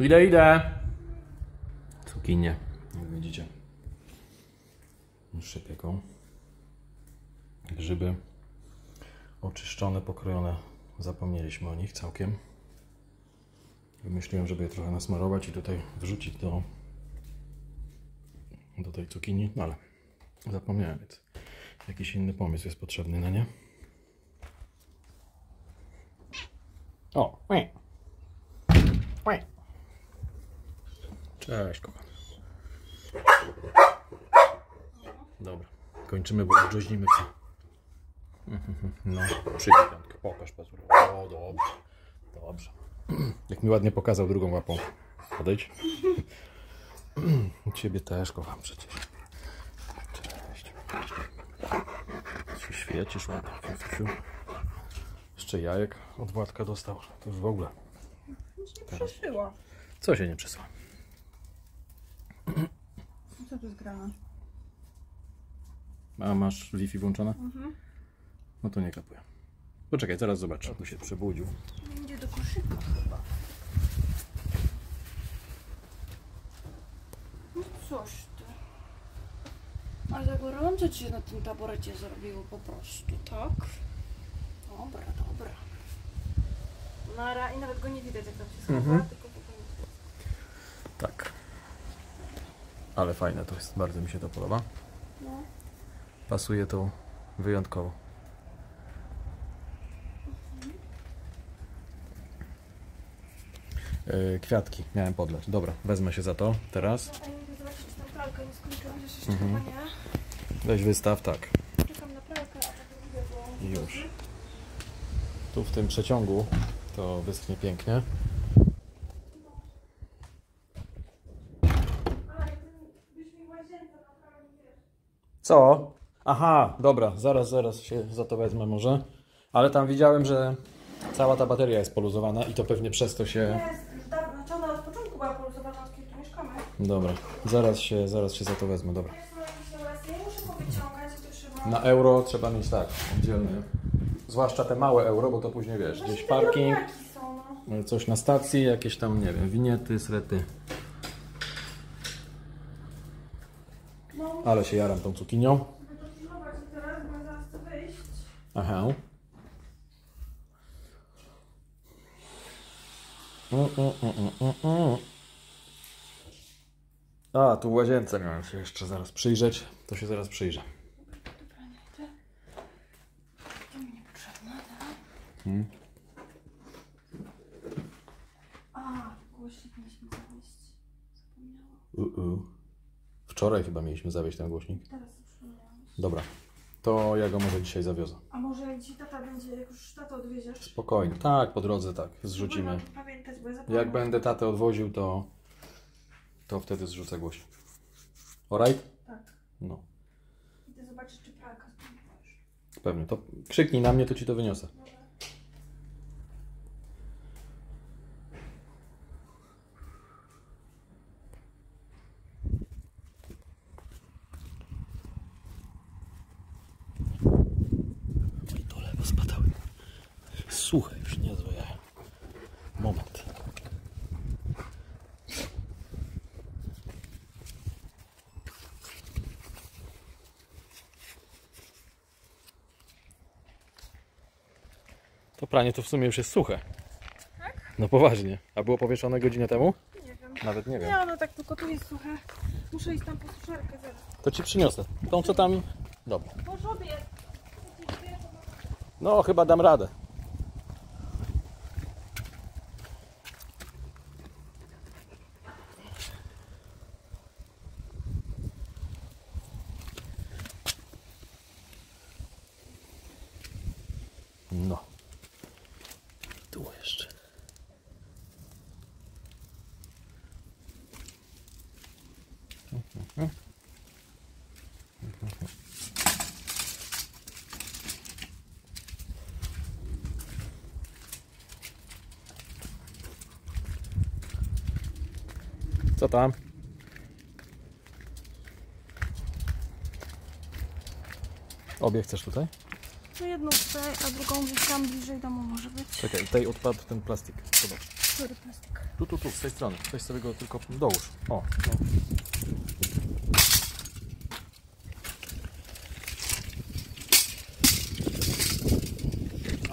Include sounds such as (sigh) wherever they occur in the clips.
Idę, idę. Cukinie, jak widzicie. Już się pieką. Grzyby oczyszczone, pokrojone. Zapomnieliśmy o nich całkiem. Wymyśliłem, żeby je trochę nasmarować i tutaj wrzucić do, do tej cukinii, no ale zapomniałem, więc jakiś inny pomysł jest potrzebny na nie. O! ue. Ue. Cześć, kochany. Dobra, kończymy, bo psa. (laughs) No, piątkę, pokaż pazur. O, dobrze, dobrze. Jak mi ładnie pokazał drugą łapą. Podejdź. (clears throat) Ciebie też kocham przecież. Cześć. Się świecisz ładnie. Jeszcze jajek od Władka dostał. To już w ogóle. Przeszyła. Co się nie przysła? Co tu jest grane? A masz Wi-Fi włączone? No to nie kapuję. Poczekaj, zaraz zobaczę. Tu się przebudził. Idzie do koszyka chyba. No coś ty. Ale gorąco ci na tym taborecie zrobiło po prostu, tak? Dobra, dobra. Nara i nawet go nie widać jak tam się schowa, Mhm. tylko. Tak. Ale fajne to jest. Bardzo mi się to podoba. No. Pasuje to wyjątkowo. Yy, Kwiatki miałem podlać. Dobra, wezmę się za to teraz. Mhm. Weź wystaw, tak. Bo... Już. Tu w tym przeciągu to wyschnie pięknie. Co? Aha, dobra, zaraz, zaraz się za to wezmę może. Ale tam widziałem, że cała ta bateria jest poluzowana i to pewnie przez to się... Jest, dawno, znaczy ona od początku była poluzowana, od kiedy tu mieszkamy. Dobra, zaraz się, zaraz się za to wezmę, dobra. Muszę powyciągać, to trzeba... Na euro trzeba mieć tak, oddzielny. Zwłaszcza te małe euro, bo to później wiesz, gdzieś parking, no. coś na stacji, jakieś tam, nie wiem, winiety, srety. No, Ale się jaram tą cukinią. muszę to pilnować teraz, bo zaraz chcę wyjść. Aha. Mm, mm, mm, mm, mm. A, tu w łazience miałem się jeszcze zaraz przyjrzeć. To się zaraz przyjrzę. Tak? Hmm. A, głośnik mieliśmy zawieść. Zapomniałam. U -u. Wczoraj chyba mieliśmy zawieźć ten głośnik. Teraz przypomniałam. Dobra, to ja go może dzisiaj zawiozę. A może dzisiaj tata będzie, jak już tatę odwieziesz? Spokojnie. Tak, po drodze tak, zrzucimy. Pamiętać, bo ja. Jak będę tatę odwoził, to, to wtedy zrzucę głośnik. Alright? Tak. No, Idę zobaczyć, czy pralka już. pewnie. To krzyknij na mnie, to ci to wyniosę. I to lewo spadały. Suche już, niezłe jaja. Moment. To pranie to w sumie już jest suche. No poważnie. A było powieszone godzinę temu? Nie wiem. Nawet nie wiem. Nie, ono tak tylko tu jest suche. Muszę iść tam po suszarkę zaraz. To ci przyniosę. Tą co tam... Dobra. No chyba dam radę. No. I tu jeszcze. Co tam? Obie chcesz tutaj? No jedną tutaj, a drugą tam bliżej domu może być. Czekaj, tutaj odpadł ten plastik. Zobacz. Sorry, plastik. Tu, tu, tu, z tej strony. Weź sobie go tylko dołóż. O, no.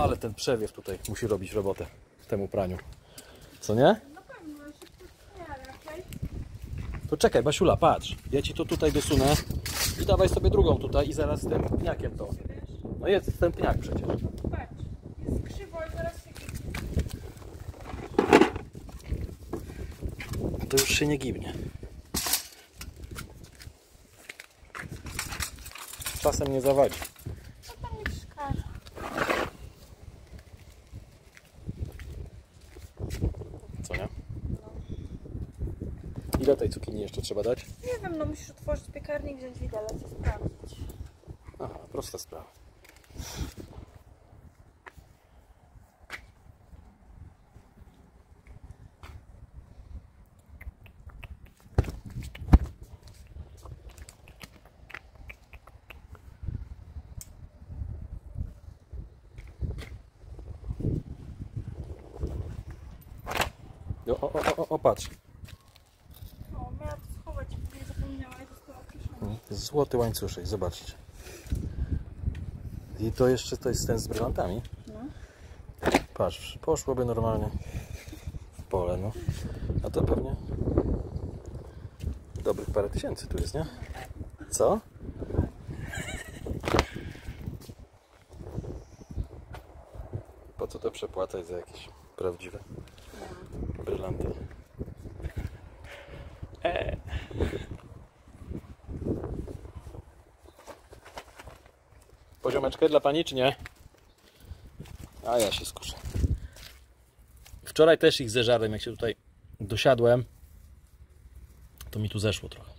Ale ten przewiew tutaj musi robić robotę temu praniu. Co nie? Na pewno, ja się nie raczej. To czekaj, Basiula, patrz. Ja ci to tutaj dosunę i dawaj sobie drugą tutaj i zaraz z tym pniakiem to. No jest ten pniak przecież. Patrz, jest krzywo i zaraz się To już się nie gibnie. Czasem nie zawadzi. No tam nie przeszkadza. Co nie? Ile tej cukinii jeszcze trzeba dać? Nie wiem, no musisz otworzyć piekarnik, wziąć widelec i sprawdzić. Aha, prosta sprawa. O, o, o, o, o, patrz. O, miała to schować, bo nie zapomniała i została kieszona. Złoty łańcuszek, zobaczcie. I to jeszcze to jest ten z brylantami. No. Patrz, poszłoby normalnie w pole, no. A to pewnie dobrych parę tysięcy tu jest, nie? Co? Po co to przepłacać za jakieś prawdziwe brylanty? Poziomeczkę dla pani, czy nie? A ja się skuszę. Wczoraj też ich zeżarłem, jak się tutaj dosiadłem, to mi tu zeszło trochę.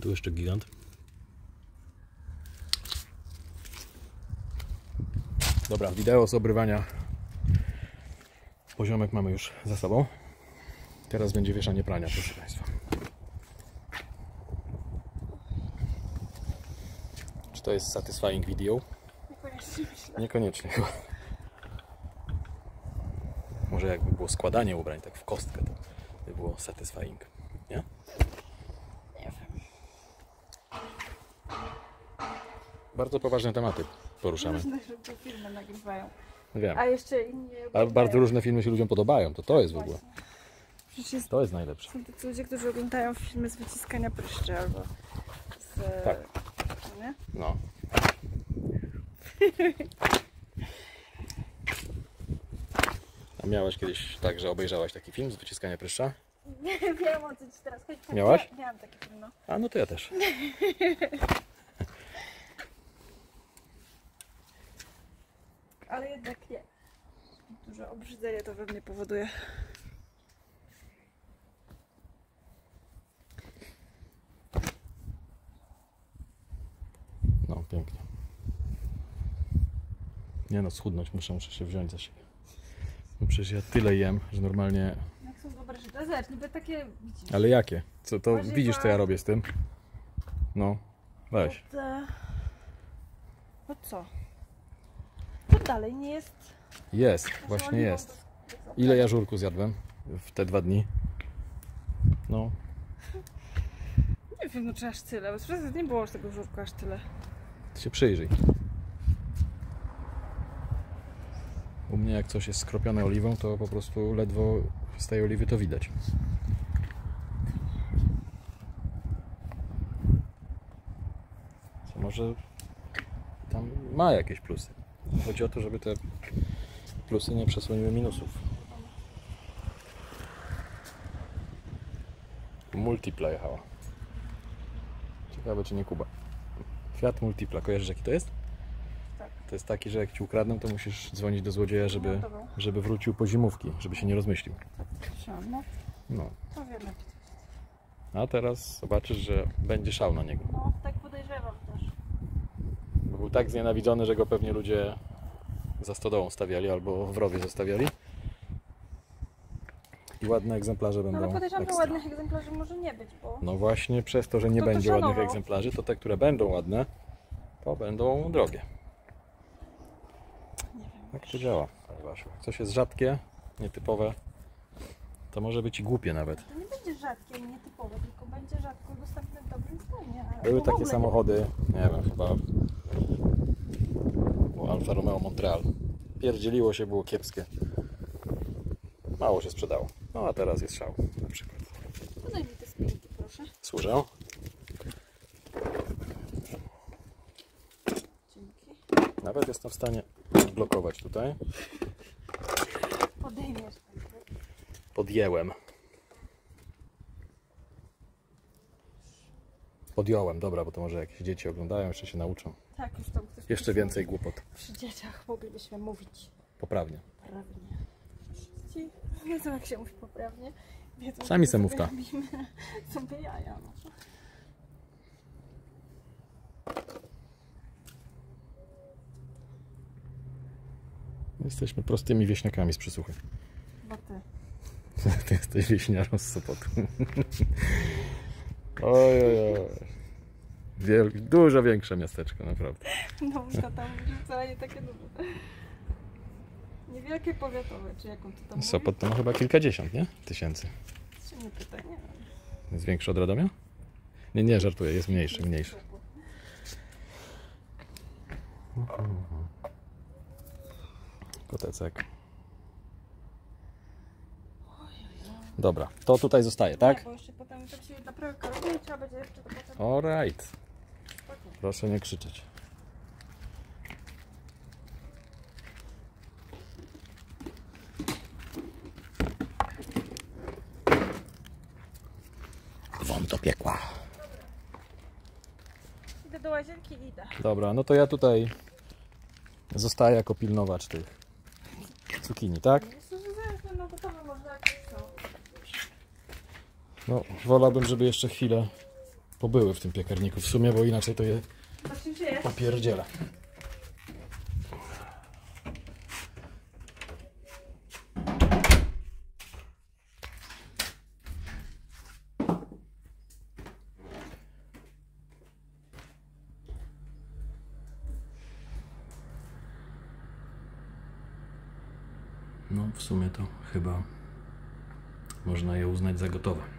Tu jeszcze gigant. Dobra, wideo z obrywania poziomek mamy już za sobą. Teraz będzie wieszanie prania, proszę Państwa. Czy to jest satisfying video? Niekoniecznie. Niekoniecznie chyba. Może jakby było składanie ubrań tak w kostkę, to by było satisfying. Nie? Nie wiem. Bardzo poważne tematy poruszamy. Różne filmy nagrywają. Wiem. A jeszcze inni oglądają. bardzo różne filmy się ludziom podobają. To to jest w ogóle. Jest, To jest najlepsze. są tacy ludzie, którzy oglądają filmy z wyciskania pryszczy albo z... Tak. no Nie? No. A miałaś kiedyś tak, że obejrzałaś taki film z wyciskania pryszcza? Nie (laughs) wiem o co ci teraz chodzi. Miałaś? mia- Miałam taki film, no. A no to ja też. (laughs) Ale jednak nie. Duże obrzydzenie to we mnie powoduje. No, pięknie. Nie no, schudnąć muszę, muszę się wziąć za siebie. No przecież ja tyle jem, że normalnie... Jak są dobre rzeczy. Zobacz, niby takie widzisz. Ale jakie? Co to Warzywa. widzisz, co ja robię z tym? No, weź. Od, e, No co? Dalej nie jest... Jest, właśnie jest. Ile ja żurku zjadłem w te dwa dni? No, Nie wiem, no czy aż tyle, bo przez nie było aż tego żurka aż tyle. ty się przyjrzyj. U mnie jak coś jest skropione oliwą, to po prostu ledwo z tej oliwy to widać. Co może tam ma jakieś plusy. Chodzi o to, żeby te plusy nie przesłoniły minusów. Multipla jechała. Ciekawe czy nie Kuba. Fiat Multipla, kojarzysz jaki to jest? Tak. To jest taki, że jak ci ukradną, to musisz dzwonić do złodzieja, żeby, No, żeby wrócił po zimówki, żeby się nie rozmyślił. No, No. to wiemy. A teraz zobaczysz, że będzie szał na niego. No, tak podejrzewam też. Bo Był tak znienawidzony, że go pewnie ludzie za stodołą stawiali albo w rowie zostawiali. I ładne egzemplarze No, będą ale podejrzewam, że ładnych egzemplarzy może nie być, bo... No właśnie przez to, że nie to będzie ładnych szanował? egzemplarzy, to te, które będą ładne, to będą drogie. Nie wiem. Tak to działa, Panie Basiu. Jak coś jest rzadkie, nietypowe, to może być i głupie nawet. To nie będzie rzadkie i nietypowe, tylko będzie rzadko dostępne w dobrym stanie. Były takie samochody, nie wiem, chyba Alfa Romeo Montreal. Pierdzieliło się, było kiepskie. Mało się sprzedało. No a teraz jest szał na przykład. Podaj mi te spinki, proszę. Służę. Dzięki. Nawet jestem w stanie blokować tutaj. Podejmiesz. Podjęłem. Podjąłem, dobra, bo to może jakieś dzieci oglądają, jeszcze się nauczą. Tak, już tam ktoś... Jeszcze więcej głupot. Przy dzieciach moglibyśmy mówić Poprawnie. poprawnie. Ci wiedzą jak się mówi poprawnie. Wiedzą, Sami se mów (laughs) sobie jaja. No. Jesteśmy prostymi wieśniakami z przysłuchy. Bo ty. (laughs) Ty jesteś wieśniarą z Sopotu. (laughs) Wiel... Dużo większe miasteczko, naprawdę. No to tam wcale nie takie duże. Niewielkie powiatowe, czy jaką ty tam Sopot to ma chyba kilkadziesiąt, nie? Tysięcy. Czy nie pytaj, nie. Jest większy od Radomia? Nie, nie, żartuję, jest mniejszy, mniejszy. Kotecek. Dobra, to tutaj zostaje, Nie, tak? bo jeszcze potem tak się naprawi karabin i trzeba będzie jeszcze to potem... Alright. Proszę nie krzyczeć. Wam do piekła. Idę do łazienki i idę. Dobra, no to ja tutaj zostaję jako pilnowacz tych cukinii, tak? Myślę, że zaraz będą gotowe, może jakieś są. No, wolałbym, żeby jeszcze chwilę pobyły w tym piekarniku w sumie, bo inaczej to je popierdzielę. No, w sumie to chyba można je uznać za gotowe.